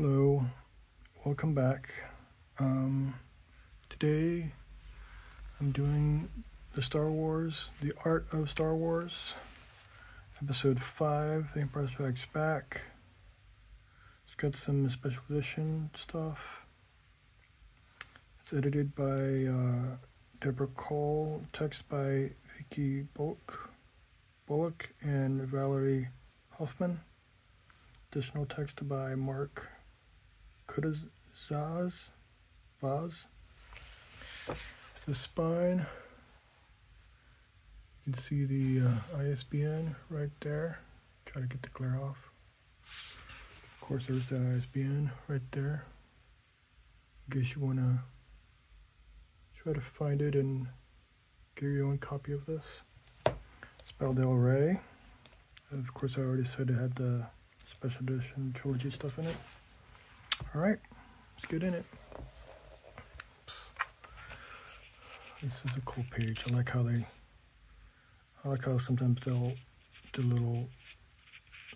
Hello, welcome back. Um, today I'm doing the Star Wars, The Art of Star Wars, episode 5, The Empire Strikes Back. It's got some special edition stuff. It's edited by uh, Deborah Call, text by Vicky Bulluck, Bulluck and Valerie Hoffman. Additional text by Mark Kutazaz, Vaz. It's the spine. You can see the uh, ISBN right there. Try to get the glare off. Of course, there's the ISBN right there. In case you want to try to find it and get your own copy of this. Spell Del Rey. Of course, I already said it had the special edition trilogy stuff in it. All right, let's get in it. This is a cool page. I like how they, I like how sometimes they'll do little,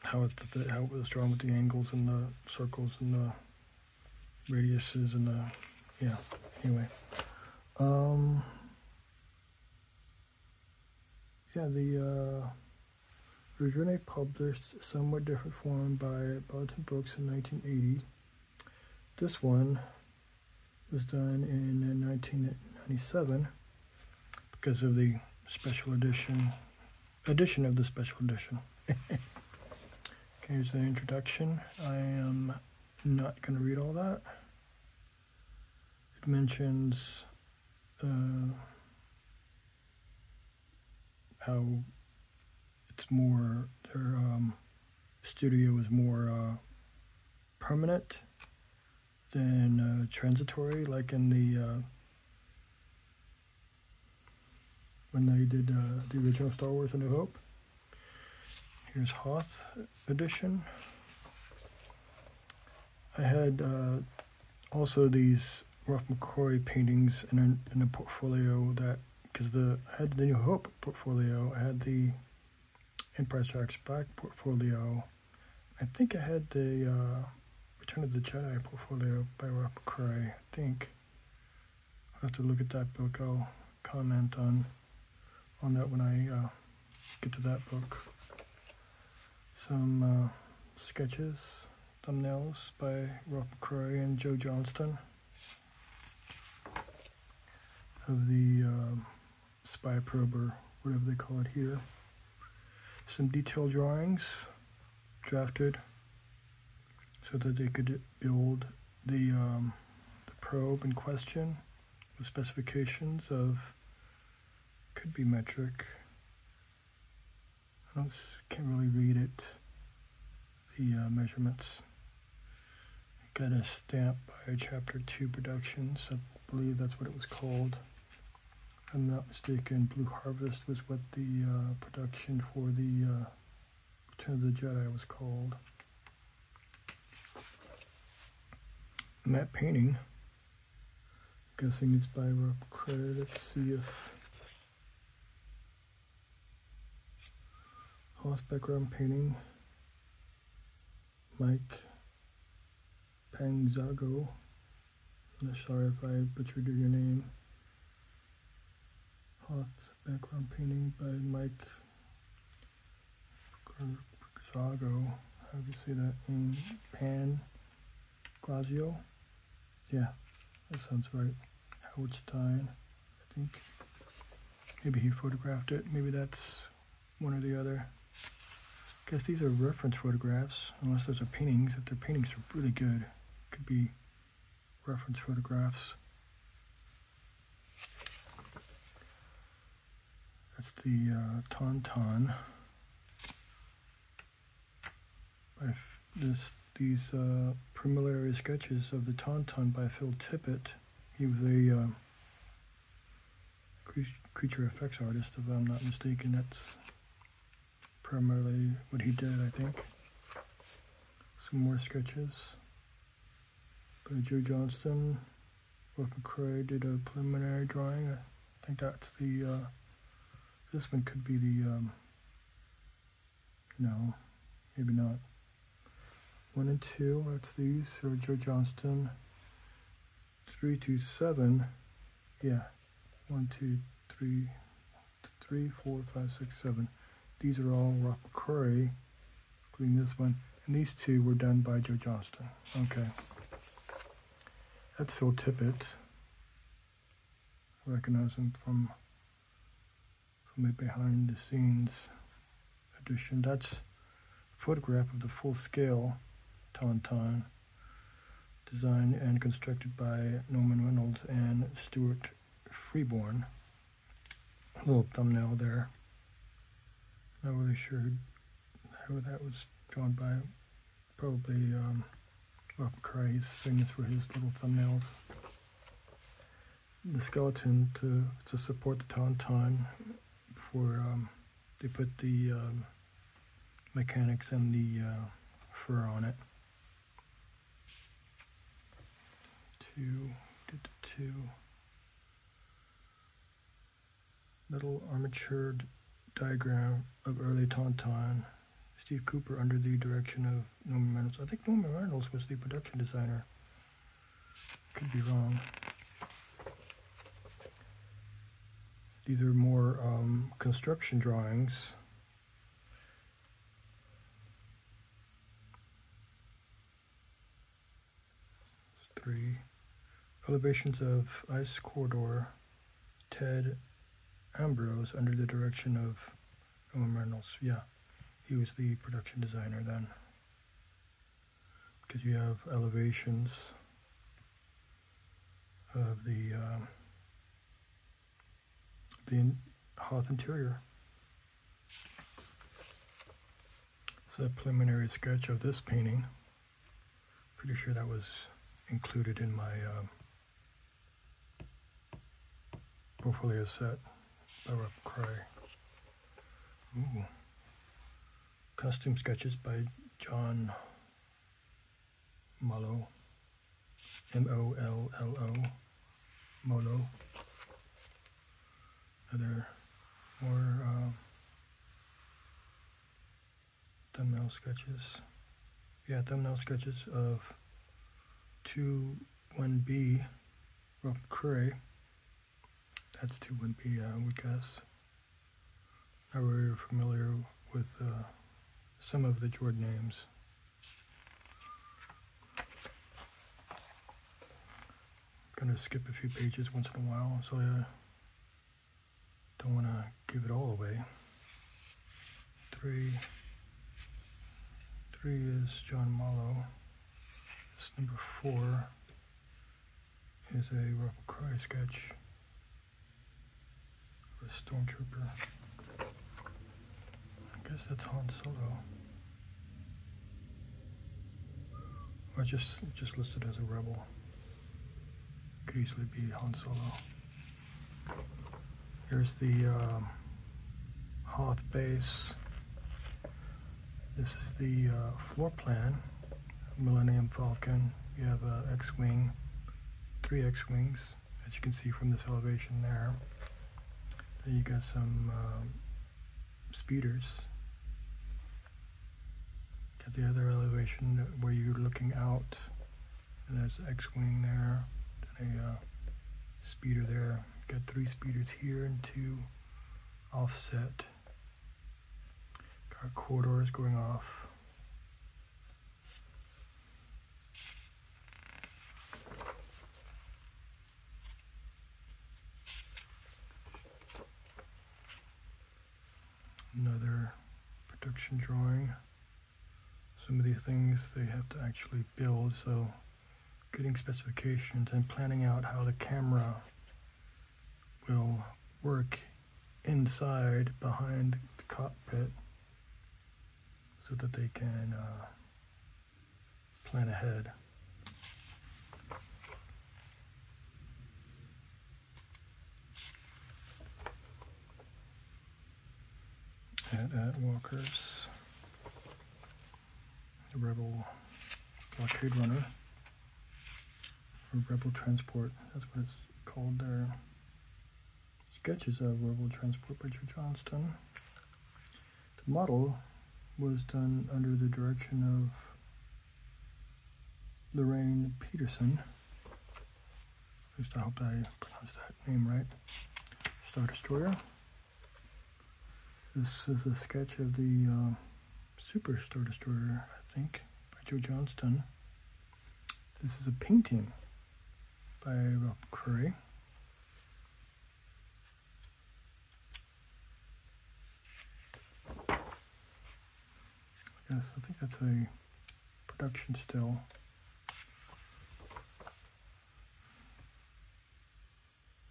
how it's the, how it was drawn with the angles and the circles and the radiuses and the, yeah. Anyway, um, yeah, the uh, originally published somewhat different form by Ballantine Books in 1980. This one was done in 1997 because of the special edition, edition of the special edition. okay, here's the introduction. I am not going to read all that. It mentions uh, how it's more, their um, studio is more uh, permanent than uh, transitory, like in the uh, when they did uh, the original Star Wars: A New Hope. Here's Hoth edition. I had uh, also these Ralph McQuarrie paintings in a, in a portfolio that because the I had the New Hope portfolio, I had the Empire Strikes Back portfolio. I think I had the uh, Return of the Jedi portfolio by Rob McQuarrie. I think I'll have to look at that book. I'll comment on on that when I uh, get to that book. Some uh, sketches, thumbnails by Rob McQuarrie and Joe Johnston of the um, spy probe or whatever they call it here. Some detailed drawings drafted so that they could build the, um, the probe in question with specifications of could be metric. I don't, can't really read it. The uh, measurements. Got a stamp by Chapter Two Productions. I believe that's what it was called. If I'm not mistaken, Blue Harvest was what the uh, production for the uh, Return of the Jedi was called. Matte painting. Guessing it's by Rough Credit. Let's see if Hoth background painting. Mike Pangzago. I'm sorry if I butchered your name. Hoth background painting by Mike Zago. How do you say that in Pan Glazio? Yeah, that sounds right. Howard Stein, I think. Maybe he photographed it. Maybe that's one or the other. I Guess these are reference photographs, unless those are paintings. If they're paintings, are really good. Could be reference photographs. That's the uh, Tauntaun. By this these uh, preliminary sketches of the Tauntaun by Phil Tippett. He was a uh, creature effects artist, if I'm not mistaken. That's primarily what he did, I think. Some more sketches by Joe Johnston. Ralph McQuarrie did a preliminary drawing. I think that's the, uh, this one could be the, um, no, maybe not. 1 and 2, that's these, so Joe Johnston. 3 to 7, yeah, 1, 2, 3, 3, 4, 5, 6, 7. These are all Rob McCrae, including this one. And these two were done by Joe Johnston. Okay. That's Phil Tippett. I recognize him from, from a behind the scenes edition. That's a photograph of the full scale Tauntaun, designed and constructed by Norman Reynolds and Stuart Freeborn. A little thumbnail there. Not really sure who that was drawn by. Probably um, McCrae. He's famous for his little thumbnails. The skeleton to to support the tauntaun before um, they put the um, mechanics and the uh, fur on it. Two, did two. Little armatured diagram of early Tauntaun. Steve Cooper under the direction of Norman Reynolds. I think Norman Reynolds was the production designer. Could be wrong. These are more um, construction drawings. Three elevations of Ice Corridor, Ted Ambrose under the direction of Norman Reynolds. Yeah, he was the production designer then. Because you have elevations of the um, the Hoth interior. It's a preliminary sketch of this painting. Pretty sure that was included in my uh, portfolio set by Rob McCrae. Ooh. Costume sketches by John Mollo. M-O-L-L-O. Molo. Other more uh, thumbnail sketches. Yeah, thumbnail sketches of 2 1B Rob McCrae. That's 2 1B, I would guess. Not very familiar with uh, some of the Jordan names. I'm Gonna skip a few pages once in a while, so I don't want to give it all away. Three, three is John Mollo. This number four is a Rob Cry sketch a stormtrooper. I guess that's Han Solo. Or just just listed as a rebel. Could easily be Han Solo. Here's the um, Hoth base. This is the uh, floor plan. Millennium Falcon. You have a X-wing, three X-wings, as you can see from this elevation there. You got some um, speeders. Got the other elevation where you're looking out, and there's X-wing there, and a uh, speeder there. Got three speeders here and two offset. Got corridors going off. Another drawing. Some of these things they have to actually build, so getting specifications and planning out how the camera will work inside behind the cockpit so that they can uh, plan ahead. AT-AT Walker's, the Rebel blockade runner, or Rebel transport, that's what it's called there. Sketches of Rebel transport by Joe Johnston. The model was done under the direction of Lorraine Peterson. At least I hope I pronounced that name right. Star Destroyer. This is a sketch of the uh, Super Star Destroyer, I think, by Joe Johnston. This is a painting by Rob Curry. Yes, I think that's a production still.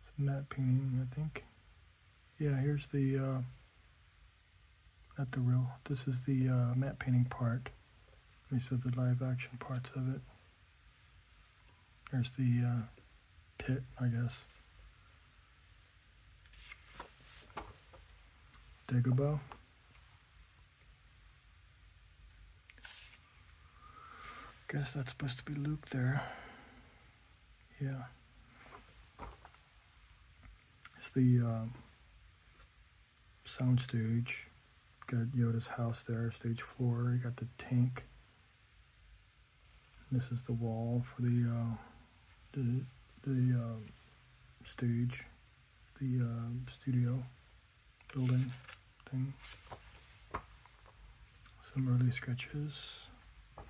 It's a matte painting, I think. Yeah, here's the, uh, not the real, this is the uh, matte painting part. These are the live action parts of it. There's the uh, pit, I guess. Dagobah. Guess that's supposed to be Luke there. Yeah. It's the um, sound stage. Got Yoda's house there, stage floor. You got the tank. This is the wall for the uh, the the uh, stage, the uh, studio building thing. Some early sketches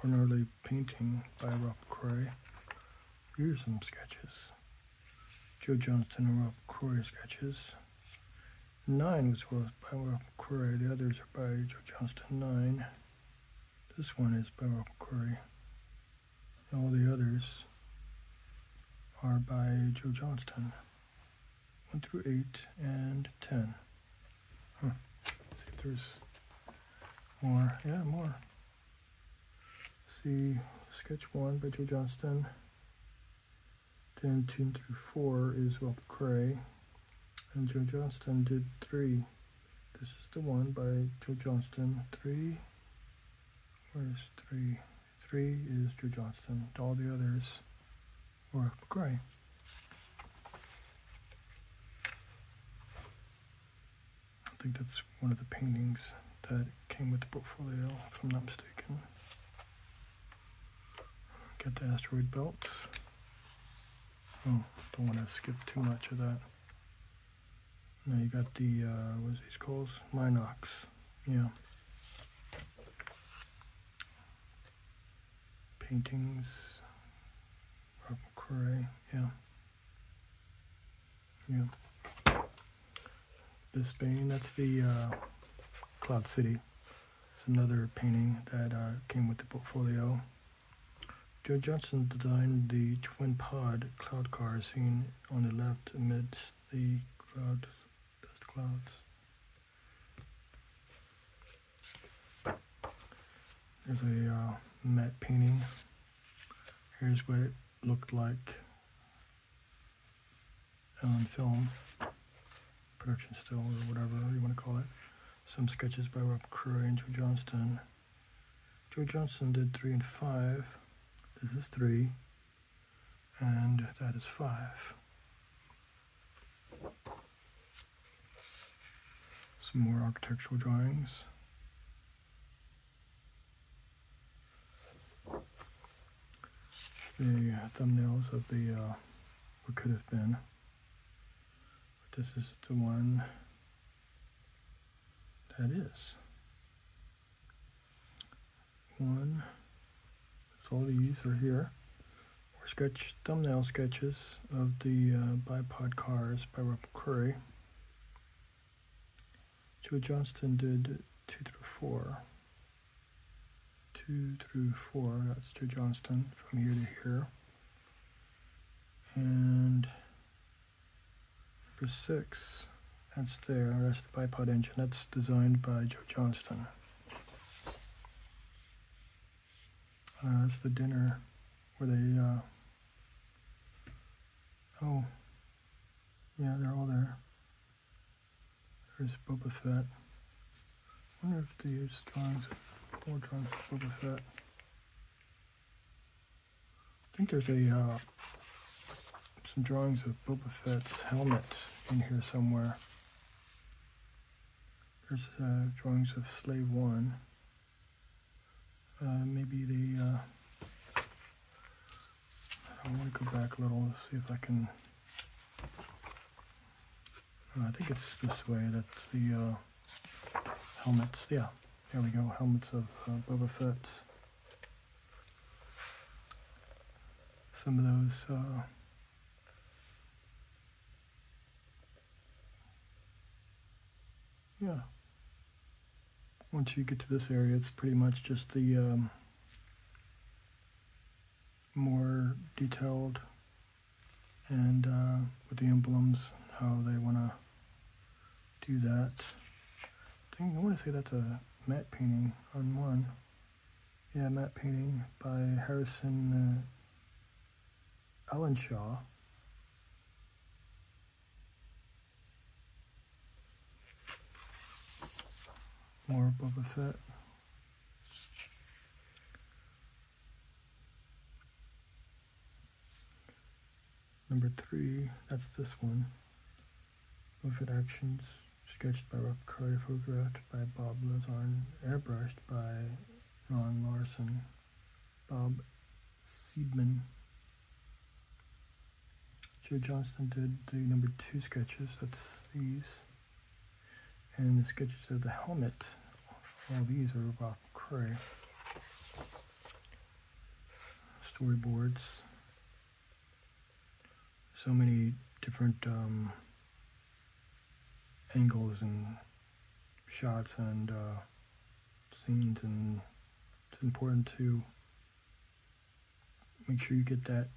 an early painting by Rob Croy. Here's some sketches. Joe Johnston and Rob Croy sketches. Nine was by Rob Croy. The others are by Joe Johnston. Nine. This one is by Rob Croy. All the others are by Joe Johnston. One through eight and ten. Huh. Let's see if there's more. Yeah, more see sketch one by Joe Johnston. Then two through four is Rob Cray. And Joe Johnston did three. This is the one by Joe Johnston. Three. Where's three? Three is Joe Johnston. All the others were Cray. I think that's one of the paintings that came with the portfolio, if I'm not mistaken. Get the asteroid belt. Oh, don't want to skip too much of that. Now you got the, uh, what's these called? Mynocks. Yeah. Paintings. Rob McCrae. Yeah. Yeah. Bespin, that's the uh, Cloud City. It's another painting that uh, came with the portfolio. Joe Johnston designed the twin pod cloud car seen on the left amidst the cloud, dust clouds. There's a uh, matte painting. Here's what it looked like on film, production still, or whatever you want to call it. Some sketches by Rob Curry and Joe Johnston. Joe Johnston did three and five. This is 3, and that is 5. Some more architectural drawings. The thumbnails of the uh, what could have been. But this is the one that is. One all these are here. Or sketch thumbnail sketches of the uh, bipod cars by Rob Curry. Joe Johnston did two through four. Two through four, that's Joe Johnston from here to here. And number six, that's there, that's the bipod engine. That's designed by Joe Johnston. Uh, it's the dinner where they, uh, oh, yeah, they're all there. There's Boba Fett. I wonder if they use drawings, more drawings of Boba Fett. I think there's a, uh, some drawings of Boba Fett's helmet in here somewhere. There's uh, drawings of Slave One. Uh, maybe the uh, I want to go back a little, see if I can. Oh, I think it's this way. That's the uh, helmets. Yeah, there we go. Helmets of uh, Boba Fett. Some of those. Uh, yeah. Once you get to this area, it's pretty much just the um, more detailed and uh, with the emblems, how they want to do that. I think I want to say that's a matte painting on one. Yeah, matte painting by Harrison uh, Ellenshaw. More Boba Fett. Number three, that's this one. Movement actions, sketched by Rob Curry, photographed by Bob Lazarn, airbrushed by Ron Larson, Bob Seidman. Joe Johnston did the number two sketches, that's these. And the sketches of the helmet, all these are Rob Curry. Storyboards so many different um, angles and shots and uh, scenes, and it's important to make sure you get that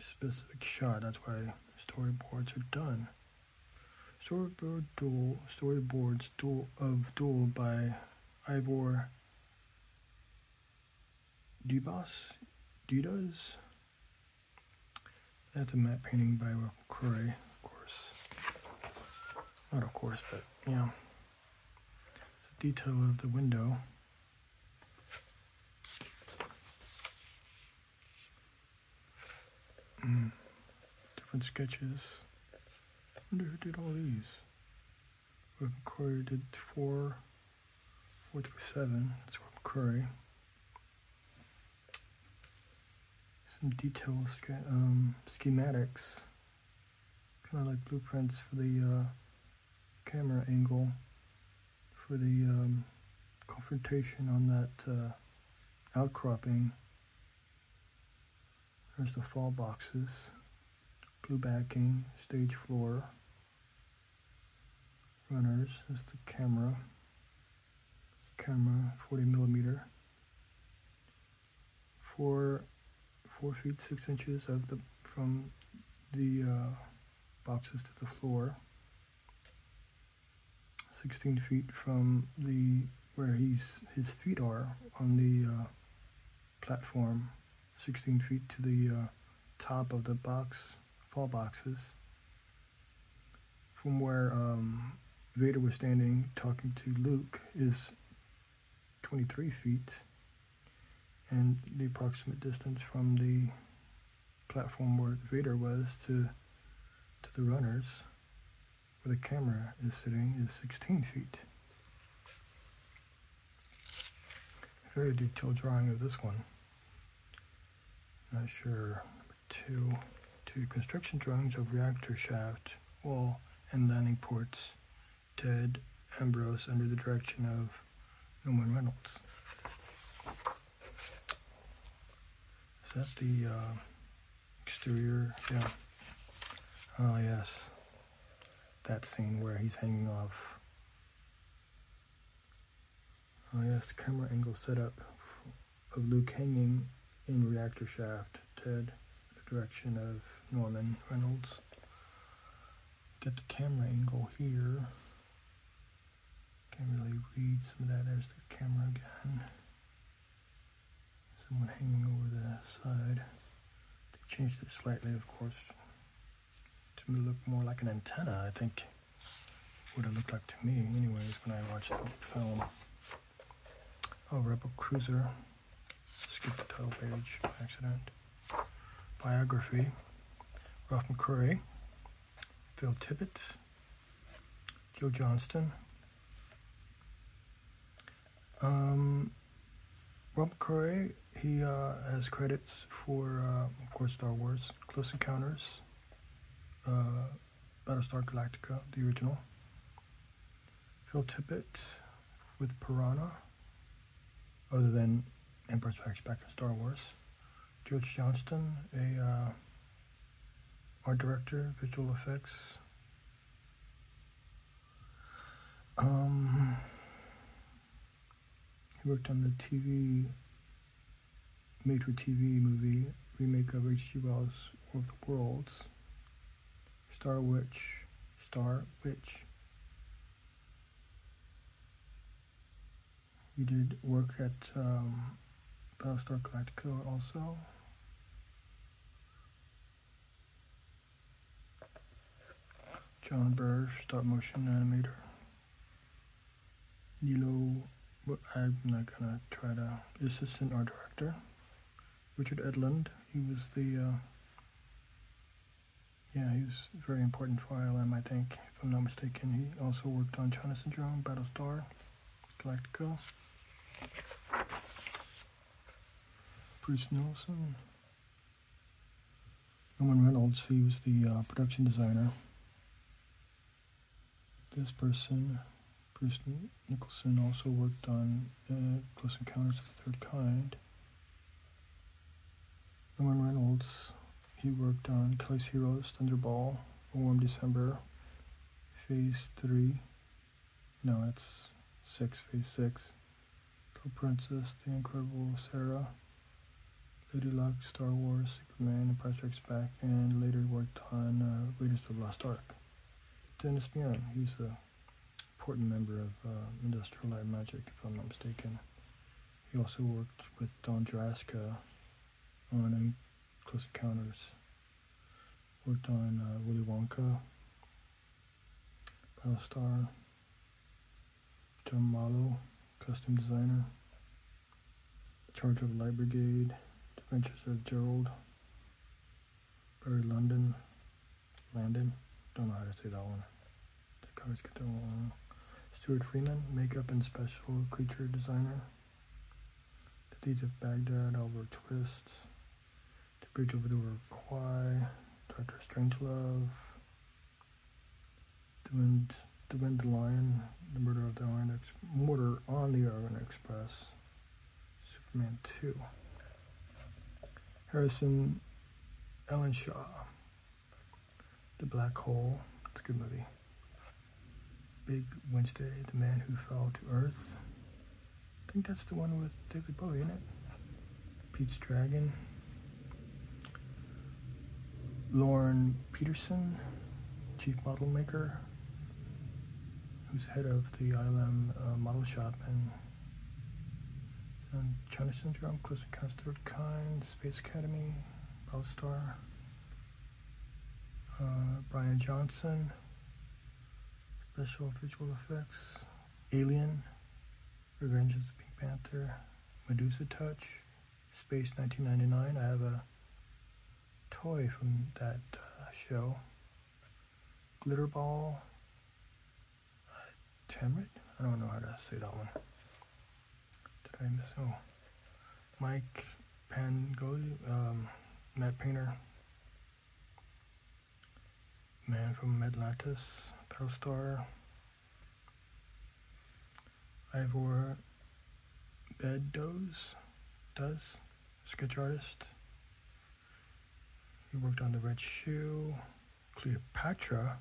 specific shot. That's why storyboards are done. Storyboard duel, storyboards duel of duel by Ivor Dubas, Dudas. That's a matte painting by Curry, of course. Not of course, but yeah. It's a detail of the window. Mm. Different sketches. I wonder who did all these. Robin Curry did four, four through seven. That's Robin Curry. some detail um, schematics, kind of like blueprints for the uh, camera angle for the um, confrontation on that uh, outcropping. There's the fall boxes, blue backing, stage floor, runners, there's the camera, camera 40 millimeter, four, four feet six inches of the from the uh, boxes to the floor. 16 feet from the where he's his feet are on the uh, platform. 16 feet to the uh, top of the box fall boxes. From where um, Vader was standing talking to Luke is 23 feet and the approximate distance from the platform where Vader was to to the runners where the camera is sitting is 16 feet. Very detailed drawing of this one. Not sure. Two, two construction drawings of reactor shaft, wall, and landing ports. Ted Ambrose under the direction of Norman Reynolds. Is that the uh, exterior? Yeah. Oh, yes. That scene where he's hanging off. Oh, yes. Camera angle setup of Luke hanging in reactor shaft. Ted, the direction of Norman Reynolds. Get the camera angle here. Can't really read some of that. There's the camera again someone hanging over the side. They changed it slightly, of course, to look more like an antenna, I think would have looked like to me anyways when I watched the film. Oh, Rebel Cruiser. Skip the title page by accident. Biography. Ralph McQuarrie. Phil Tippett. Joe Johnston. Um, Rob McCrory, he uh, has credits for, uh, of course, Star Wars, Close Encounters, uh, Battlestar Galactica, the original. Phil Tippett with Piranha, other than Empire Strikes Back and Star Wars. George Johnston, a uh, art director, visual effects. Um, he worked on the TV, made for TV movie remake of H.G. Wells' War of the Worlds. Star Witch, Star Witch. He did work at um, Battlestar Galactica also. John Burr, stop motion animator. Nilo, I'm not gonna try to, assistant art director. Richard Edlund, he was the, uh, yeah, he was very important for ILM, I think, if I'm not mistaken. He also worked on China Syndrome, Battlestar, Galactica. Bruce Nelson. Norman Reynolds, he was the uh, production designer. This person, Bruce Nicholson, also worked on uh, Close Encounters of the Third Kind. Norman Reynolds, he worked on Kelly's Heroes, Thunderball, A Warm December, Phase 3. No, it's 6, Phase 6. Little Princess, The Incredible Sarah, Lady Luck, Star Wars, Superman, Empire Strikes Back, and later worked on uh, Raiders of the Lost Ark. Dennis Muren, he's an important member of uh, Industrial Light Magic, if I'm not mistaken. He also worked with Don Draska on Close Encounters. Worked on uh, Willy Wonka, Battlestar, John Mollo, costume designer. Charge of the Light Brigade, Adventures of Gerard, Barry London, Landon, don't know how to say that one. The colors get one. Stuart Freeborn, makeup and special creature designer. The Deeds of Baghdad, Albert Twist. Bridge over the River Kwai, Doctor Strangelove. The Wind, The Wind, the Lion, The Murder of the Orient Ex- Murder on the Orient Express. Superman 2. Harrison Ellenshaw. The Black Hole. It's a good movie. Big Wednesday, The Man Who Fell to Earth. I think that's the one with David Bowie in it. Pete's Dragon. Lauren Peterson, Chief Model Maker, who's head of the ILM uh, model shop um, China Syndrome, Close Encounters Third Kind, Space Academy, Battlestar. Uh, Brian Johnson, special visual effects, Alien, Revenge of the Pink Panther, Medusa Touch, Space 1999. I have a toy from that uh, show. Glitterball, uh, Tamrit. I don't know how to say that one. Did I miss? Oh, Mike Pangoli, um, Matte Painter. Man from Atlantis, Battlestar, Ivor Beddoes, does, sketch artist. He worked on The Red Shoe, Cleopatra,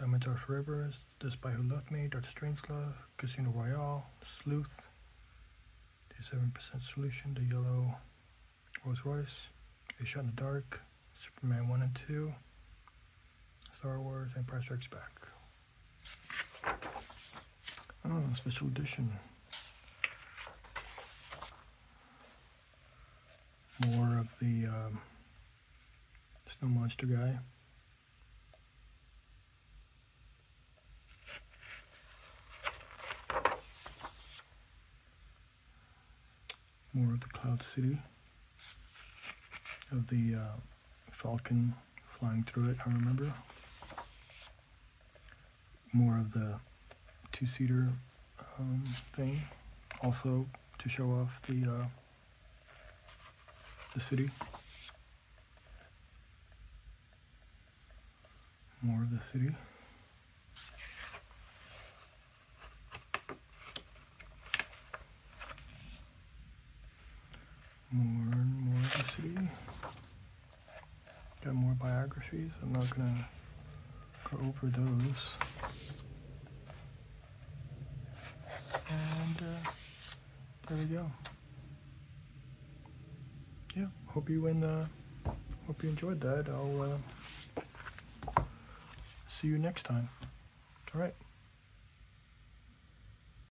Diamonds Are Forever, The Spy Who Loved Me, Dr. Strangelove, Casino Royale, Sleuth, The 7% Solution, The Yellow Rolls Royce, A Shot in the Dark, Superman 1 and 2, Star Wars, Empire Strikes Back. Oh, special edition. More of the um, Snow Monster guy. More of the Cloud City. Of the uh, Falcon flying through it, I remember. More of the two-seater um, thing. Also to show off the uh, the city. More of the city. More and more of the city. Got more biographies. I'm not gonna go over those. And uh, there we go. Yeah, hope you and uh, hope you enjoyed that. I'll uh, see you next time. All right.